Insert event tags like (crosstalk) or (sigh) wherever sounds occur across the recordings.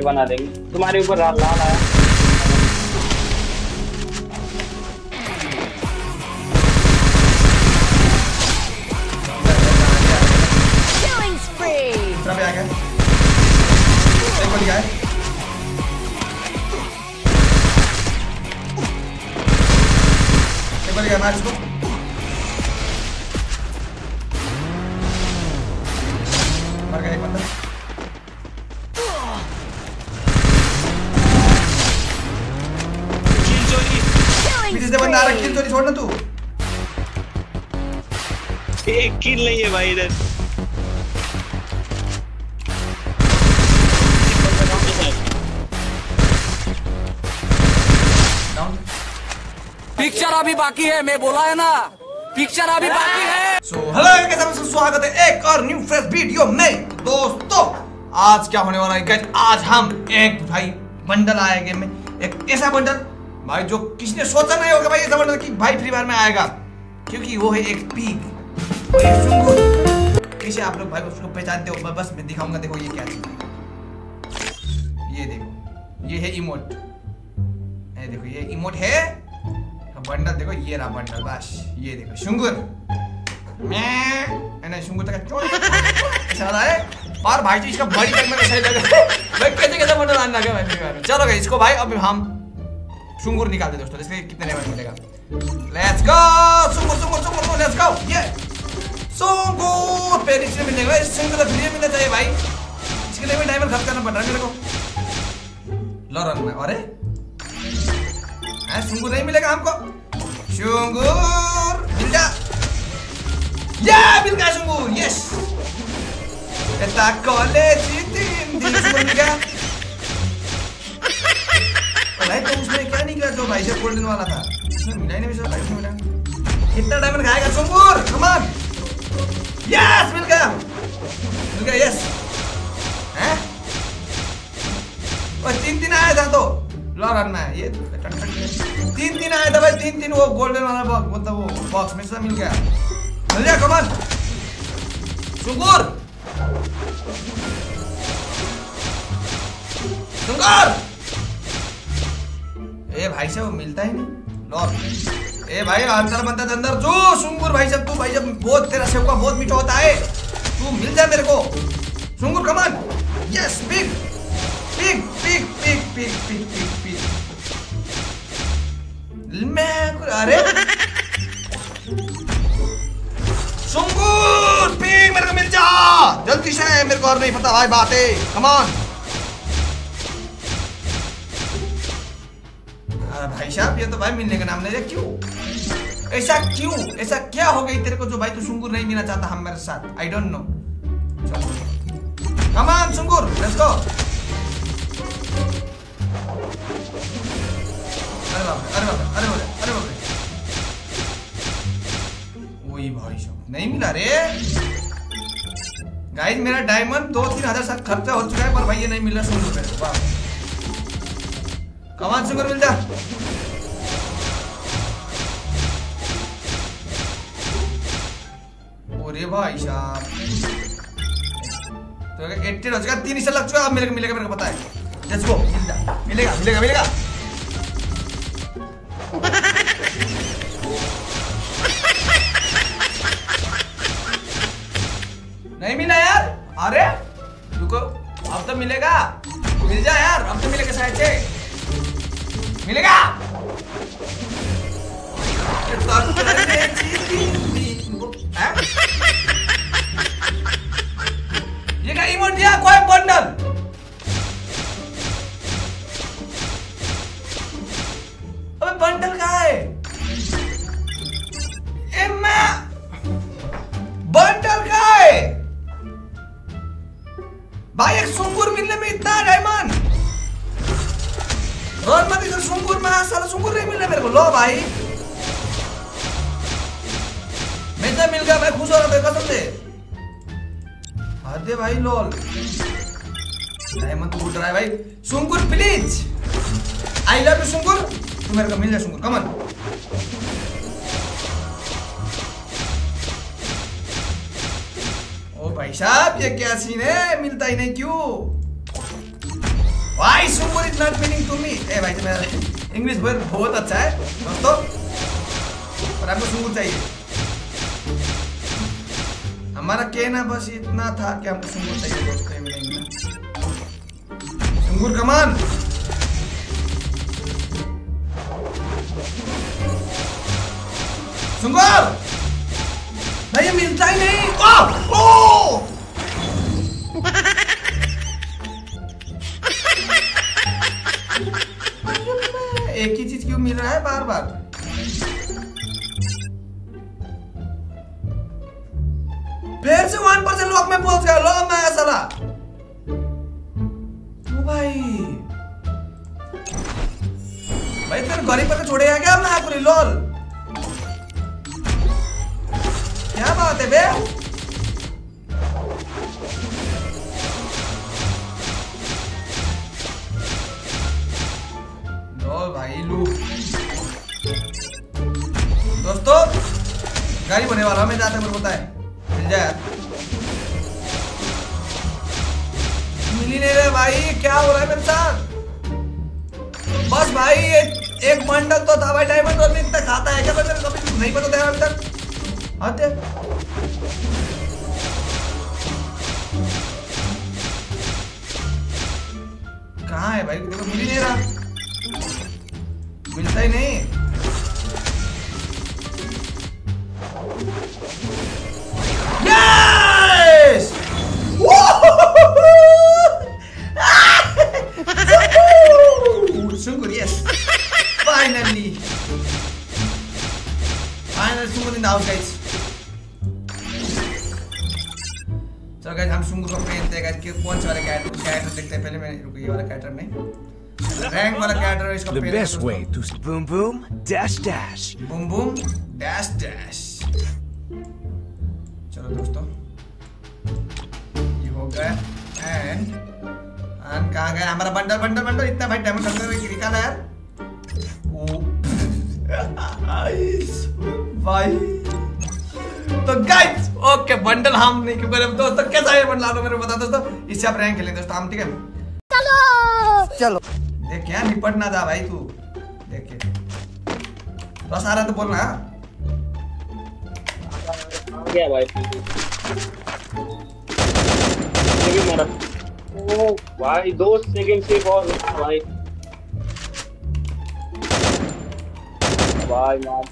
Fight बना देंगे। तुम्हारे ऊपर लाल आया। Killing spree! किल नहीं है भाई इधर। पिक्चर अभी बाकी है मैं बोला है ना। पिक्चर अभी बाकी है। सो हेलो कैसे स्वागत है एक और न्यू फ्रेश वीडियो में। दोस्तों आज क्या होने वाला है? आज हम एक भाई बंडल आएँगे में। एक ऐसा बंडल भाई जो किसी ने सोचा नहीं होगा भाई ऐसा बंडल कि भाई फ्री फायर में आएगा। क्योंकि वो है एक पीक कैसे आप लोग भाई उसको पहचानते हो बस मैं दिखाऊँगा देखो ये क्या चीज़ है। ये देखो, ये है इमोट ये देखो, ये इमोट है। बंडल देखो, ये रहा बंडल बस, ये देखो शुंगुर मैं नहीं शुंगुर तक ऐसा रहा है। और भाई जी, इसका बड़ी टंग में कैसे लगा भाई, कैसे कैसे बंडल आने लगा भाई, मेरे चलो इसको भाई, अब हम शुंगुर निकाल दे दोस्तों इसलिए कितने लेवल मिलेगा? लेट्स गो शुंगुर शुंगुर शुंगुर लेट्स गो ये शुंगुर पेड़ इसलिए मिलने मिलेगा इस शुंगुर फ्री मिलना चाहिए भाई। इसके लिए भी डायमंड खर्च करना पड़ रहा है मेरे को। लो रन में अरे हैं, नहीं मिलेगा हमको? शुंगुर मिल जा। या मिल गया शुंगुर यस एता कॉलेज दिन दिन शुंगुर गया। भाई तो उसमें क्या निकला जो भाई से गोल्डन वाला था? उसमें मिला ही नहीं वैसे भाई मिला। कितना डायमंड खाएगा शुंगुर? कम ऑन यस मिल गया मिल गया यस हैं? और तीन दिन आया था तो। लो रन में, ये तीन दिन आया था भाई, तीन दिन वो गोल्डन वाला बॉक्स मतलब वो बॉक्स में से मिल गया मिल गया, कमल। शुक्र शुक्र ए, भाई साहब, वो मिलता ही नहीं। लो ए भाई अंदर है अंदर। जो शुंगुर भाई साहब, तू भाई साहब, बहुत तेरा सेवका बहुत मीठा होता है। तू मिल जा मेरे को। सुंगुर come on yes big big big big big big big big मैं कुछ- अरे। शुंगुर पिग मेरे को मिल जा। जल्दी से, मेरे को और नहीं पता भाई बात। कमान भाई साहब, ये तो भाई मिलने का नाम नहीं है क्यों? ऐसा क्यों? ऐसा क्या हो गई तेरे को जो भाई तू सुंगुर नहीं मिलना चाहता हम मेरे साथ I don't know come on सुंगुर let's go अरे बाप अरे बाप अरे बाप अरे बाप वही भाई साहब, नहीं मिला रे। गाइस मेरा डायमंड दो तीन हज़ार साथ खर्चा हो चुका है, पर भाई ये नहीं मिला सुन मेरे को कमान सुंगर मिल जा भाई साहब। तो हो चुका तीन हिस्सा लग चुका अब को मिलेगा मेरे को पता है। लेट्स गो मिल मिलेगा मिलेगा मिलेगा। Me ligar! मैं तो मिल गया, मैं खुश हो रहा था कसम से अरे भाई लोल डायमंड उड़ रहा है भाई। सुंगुर प्लीज़ आई लव यू सुंगुर तू मेरे को मिल जाए सुंगुर कमन ओ भाई साहब, ये क्या सीन है? मिलता ही नहीं, क्यों? Why Sungur is not meaning to me? ए भाई मेरा इंग्लिश बहुत अच्छा है, दोस्तों। पर आपको सुंगुर चाहिए। हमारा कहना बस इतना था कि हमको सुंगुर चाहिए दोस्तों ये मिलेंगे। सुंगुर कमान सुंगुर! ये मिलता ही नहीं। ओ ओ! (laughs) एक ही चीज़ क्यों मिल रहा है बार बार लॉक गया लो मैं साला ओ भाई भाई तेरे ही पर छोड़े गया मैं पूरी लोल क्या बात है बे दोस्तों गाड़ी होने वाला मैं जाते को पता मिल जाए भाई, क्या हो रहा है मेरे साथ? बस भाई एक एक बंडल तो था भाई डायमंड और इतना खाता है क्या? मैं कभी नहीं पता था अभी तक आते कहाँ है भाई? देखो मिल ही नहीं रहा। मिलता ही नहीं। Yes! Woohoo! Sungur, yes. Finally. Finally, Sungur in the house, guys. चलो गाइस हम सुंगुर को पहनते हैं गाइस कि कौन सा वाला कैरेक्टर कैरेक्टर देखते हैं पहले मैं रुको ये वाला कैरेक्टर नहीं रैंक वाला कैरेक्टर इसका पहले best दोस्तों। way to boom boom dash dash. Boom boom dash dash चलो दोस्तों ये हो गया एंड एंड कहाँ गया हमारा बंडल बंडल बंडल इतना भाई डायमंड खर्च करके निकाला यार? ओ। भाई। तो गाइस ओके बंडल हम नहीं क्यों करें? दोस्तों कैसा है बंडल? आपको मेरे बता दोस्तों। इससे आप रैंक खेलें दोस्तों हम ठीक है? चलो। चलो। देख क्या निपट ना जा भाई तू। देख बस आ रहा तो बोलना हाँ? आ गया भाई। ये भी मारा। भाई दो सेकंड से और भाई भाई मार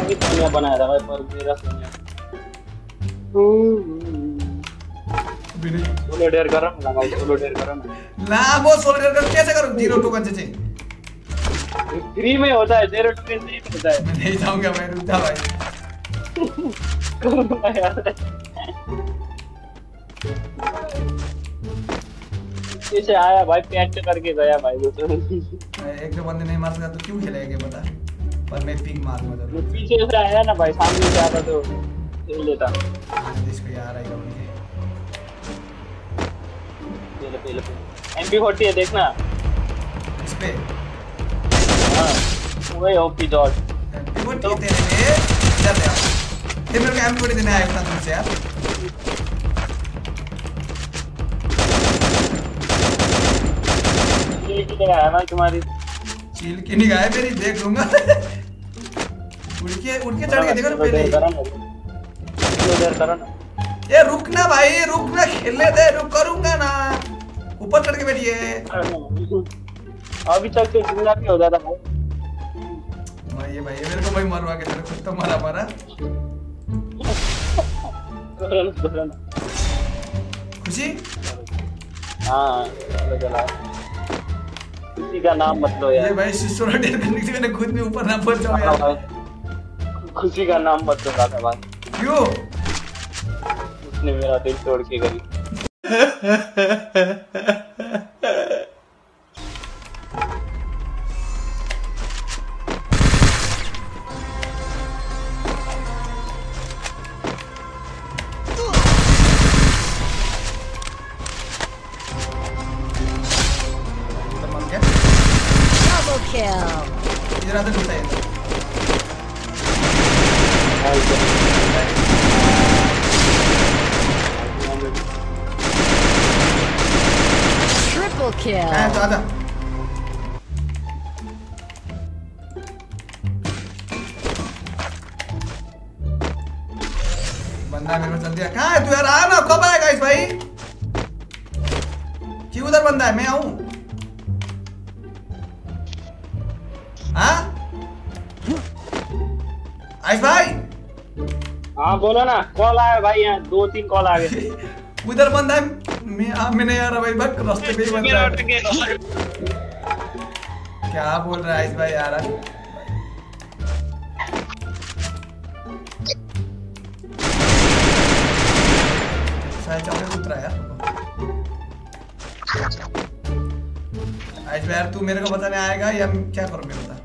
अभी सोनिया बनाया था भाई पर मेरा सोनिया। सोलो डेयर कर रहा हूँ भाई सोलो डेयर कर रहा हूँ। ना वो सोल्डर कर कैसे करूँ? ज़ीरो टू का चाहिए। फ्री में होता है ज़ीरो टू में नहीं होता है। नहीं जाऊँगा मैं रुक जा भाई। (laughs) करूँगा यार पीछे आया भाई पैंट करके गया भाई। वो तो एक दो बंदे नहीं मार सकता तो क्यों खेलेगा ये बता? पर मैं पिक मारूँगा ज़रूर पीछे से आया ना भाई सामने से आता तो खेल लेता। इसको यार आएगा मुझे पहले पहले एमपी फोर्टी है देखना। इस पे? हाँ वही ओपी डॉट वो ठीक तेरे में? इधर ले ये मेरे को एमपी देने आया था तुमसे यार। ये की जगह है ना तुम्हारी। चील की निगाह है मेरी देख लूँगा। उड़ के उड़ के चढ़ के देखो पहले। ही। करो ना। सोलो डेयर ना ये भाई खेलने दे रुक करूँगा ना। ऊपर चढ़ के बैठिए अभी तक तो ज़िंदा भी हो जाता भाई। भाई ये भाई ये मेरे को भाई मरवा के तेरे खुद तो मारा। मारा खुशी? हाँ चलो चला। किसी का नाम मत लो ये यार भाई सिस्टोरा डेर करने से मैंने खुद भी ऊपर ना पहुँचा हाँ यार। खुशी का नाम मत लो दादा भाई। क्यों? उसने मेरा दिल तोड़ के गई (laughs) आजा बंदा मेरे चल दिया कहाँ है तू यार? आ ना कब आएगा इस भाई? क्यों उधर बंदा है? मैं आऊँ। हाँ? आइस भाई? हाँ बोलो ना कॉल आया भाई यहाँ दो तीन कॉल आ गए। (laughs) उधर बंदा है। मैं आ, मैं नहीं आ रहा भाई बक रास्ते पे ही बंदा क्या बोल रहा है आइस भाई यार? शायद चौके उतरा यार। आइस यार तू मेरे को बताने आएगा या क्या करूँ मैं बता?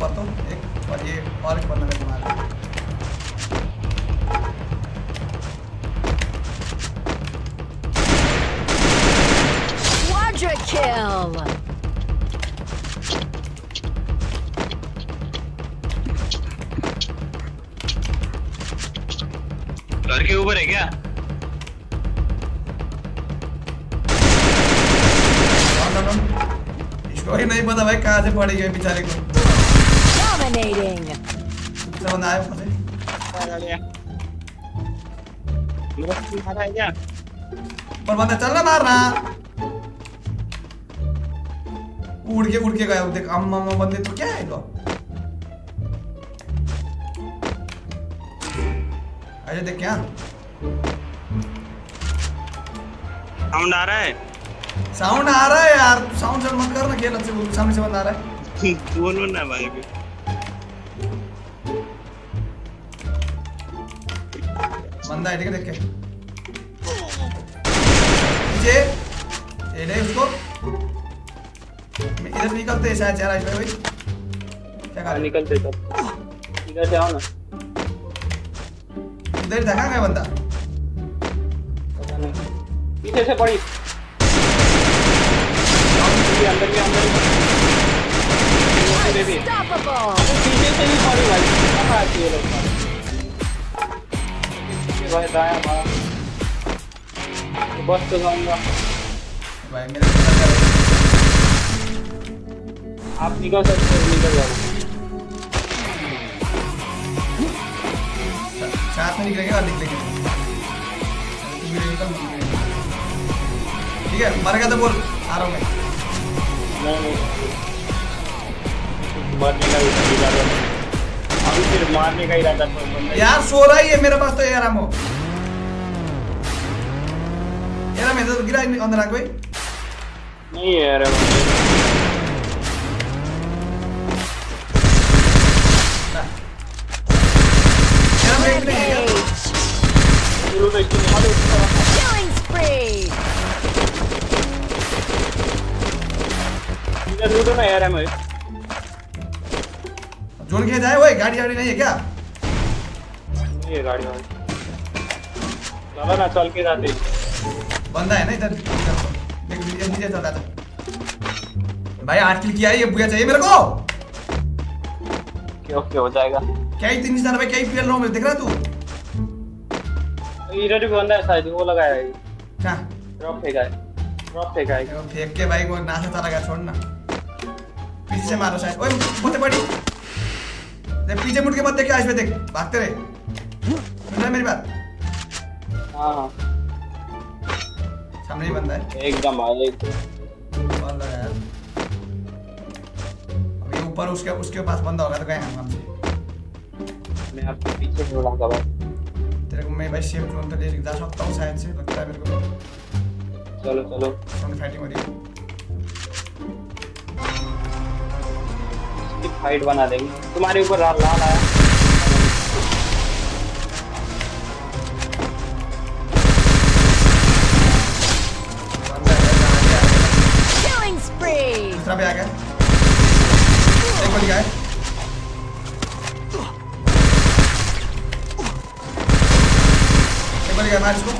तो एक और ये और एक बंदा Quadra kill. घर के ऊपर है क्या? इसको ही नहीं पता भाई कहाँ से पड़ी गई बेचारे को। Dominating. स्किल खाता है क्या पर बंदा चल ना मारना उड़ के उड़ के गया देख अम्मा अम्मा बंदे तो क्या है अरे देख क्या साउंड आ रहा है? साउंड आ रहा है यार. साउंड से मत कर ना खेल अच्छे सामने से बंदा आ रहा है. (laughs) बोलो ना भाई। बंदा है ठीक है देख के। नीचे। ये ले उसको। मैं इधर निकलते हैं शायद चार भाई क्या कर निकलते सब इधर से आओ ना। इधर ही था गया बंदा? पता नहीं पीछे से पड़ी। ये अंदर भी अंदर भी. पीछे से नहीं पड़ी भाई। कहाँ आती है लोग। ये भाई दाया बाया बस तो जाऊँगा भाई मेरे। आप निकल सकते हो निकल जाओ। साथ में निकलेंगे और निकलेंगे। तू। ठीक है मर गया तो बोल आ रहा हूँ मैं। मरने का मारने का इरादा यार सो रहा ही है मेरे पास तो यार हम यार मैं तो गिरा अंदर आ भाई। नहीं यार जोन के जाए वही गाड़ी गाड़ी नहीं है क्या? नहीं है गाड़ी वाली ना चल के जाते बंदा है ना इधर? तो। देख नीचे नीचे चल रहा था भाई आठ किल किया है ये बुया चाहिए मेरे को। ओके ओके हो जाएगा? क्या ही तीन हज़ार भाई क्या ही पीएल रहा हूँ मैं देख रहा तू? इधर भी बंदा है शायद वो लगाया है। क्या? ड्रॉप फेंका है। ड्रॉप फेंका है। वो फेंक के भाई को नाशा चला गया छोड़ ना पीछे से मारो शायद। ओए मुझे पड़ी देख पीछे मुड़ के मत देख आज में देख भागते रहे। सुन रहा मेरी बात? हाँ हाँ। सामने ही बंदा है। एकदम भाई एकदम लगा यार। अभी ऊपर उसके उसके पास बंदा होगा तो गए हम हमसे मैं आपके पीछे रहा था भाई। तेरे को मैं भाई सेफ़ जोन तो ले जा सकता हूँ शायद से लगता है मेरे को। चलो चलो। फाइटिंग हो रही है। इसकी फाइट बना देंगे। तुम्हारे ऊपर लाल लाल आया. दूसरा पे आ गया। एक का है का मार इसको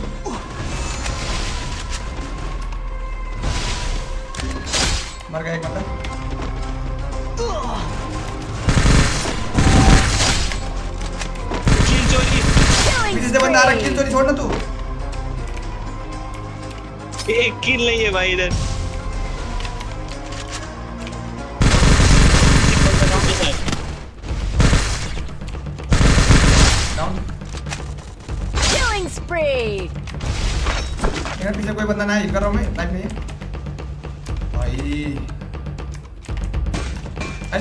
मर गया एक बंदा। पीछे से बंदा आ रहा किल चोरी छोड़ ना तू एक किल नहीं है भाई इधर Killing spree. पीछे कोई बंदा ना हिट कर रहा हूँ मैं लाइफ में भाई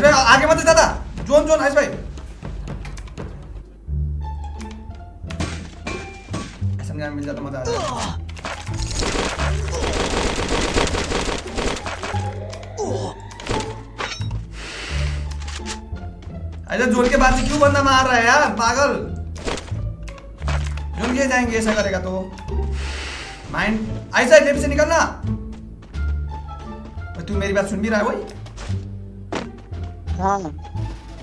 भाई, आगे मत ज़्यादा जोन जोन आइस भाई। मिल जाता, मज़ा आ जाए अच्छा जोन के बाद क्यों बंदा मार रहा है यार? पागल। जोन के जाएँगे, ऐसा करेगा तो। माइंड ऐसा लेफ़्ट से निकलना। तू मेरी बात सुन भी रहा है भाई हाँ।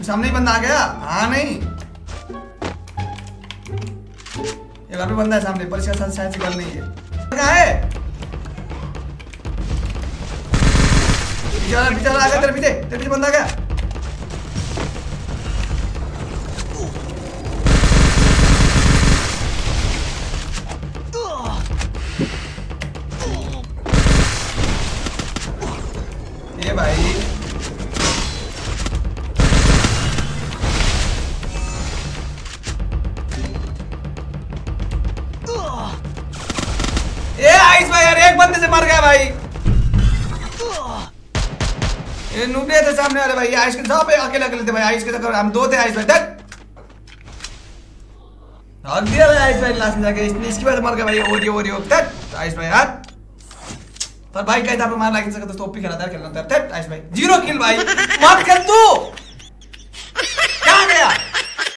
सामने ही बंदा आ गया? हाँ नहीं। ये पे बंदा है सामने पर इसका साथ शायद गल नहीं है। कहाँ है? बिचारा बिचारा आ गया, तेरे पीछे तेरे पीछे बंदा आ गया। ये नुबड़े थे सामने वाले भाई आइस के सब अकेले अकेले थे भाई आइस के चक्कर हम दो थे आइस भाई डट भाग दिया भाई आइस भाई लास्ट में जाके, इसने इसकी बात मार के भाई ओरियो ओरियो डट आइस भाई यार। पर भाई कहता पे मार लाइक सकता तो ओपी खेला था खेलना था डट आइस भाई ज़ीरो किल भाई। मत कर तू